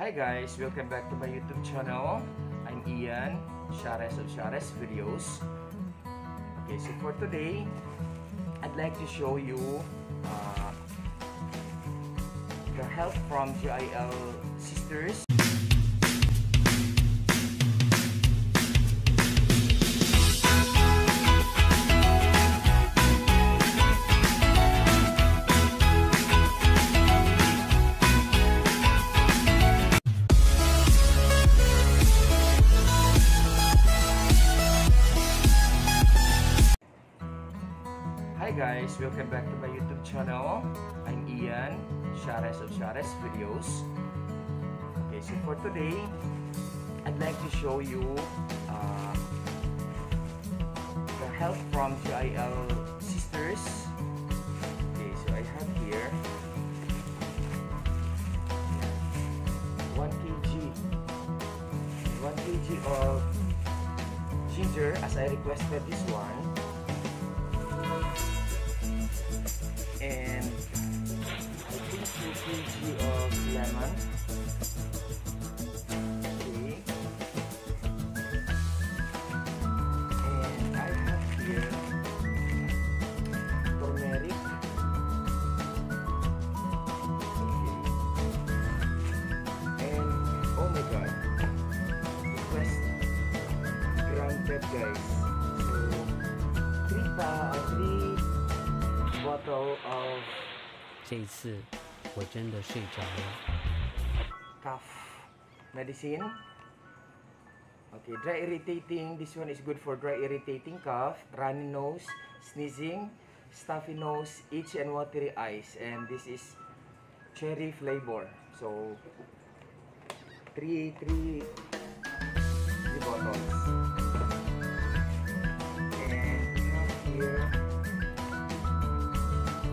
Hi guys, welcome back to my YouTube channel. I'm Ian, Siarez of Siarez Videos. Okay, so for today, I'd like to show you uh, the help from JIL Sisters. Guys, welcome back to my YouTube channel. I'm Ian, Siarez of Siarez Videos. Okay, so for today, I'd like to show you uh, the help from JIL Sisters. Okay, so I have here 1 kg 1 kg of ginger as I requested this one step guys. So 3 uh, 3 bottle of 这一次我真的睡着了。Cough medicine. Okay dry irritating. This one is good for dry irritating cough runny nose sneezing stuffy nose itch and watery eyes. And this is cherry flavor. So 3 3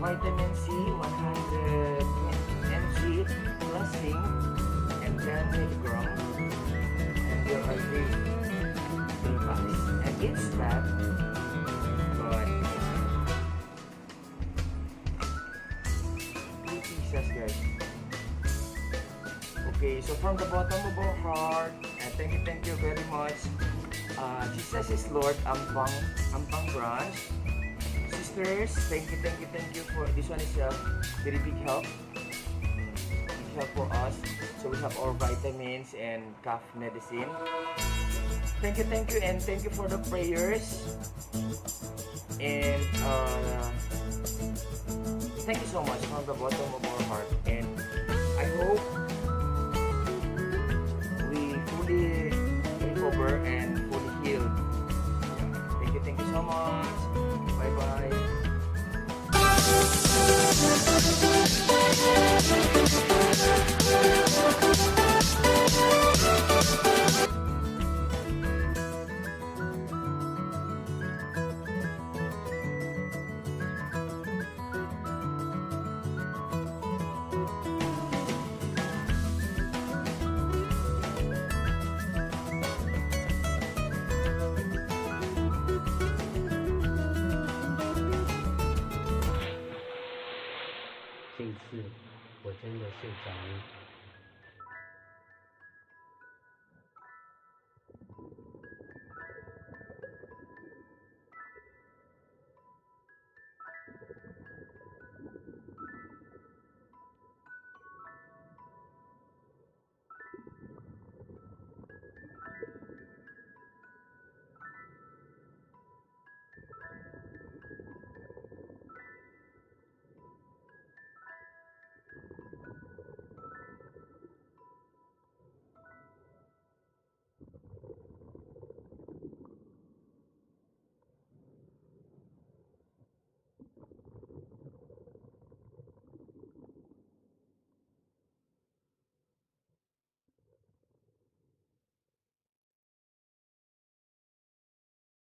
vitamin C 100 mg plus zinc and 10 milligram and there are three and each tab got three pieces guys okay so from the bottom of our heart and thank you thank you very much. Uh, Jesus is Lord Ampang Ampang branch thank you, thank you, thank you for this one is a very big help. Big help for us. So we have our vitamins and cough medicine. Thank you, thank you, and thank you for the prayers. And uh, thank you so much from the bottom of our heart. And I hope we fully recover and 睡着了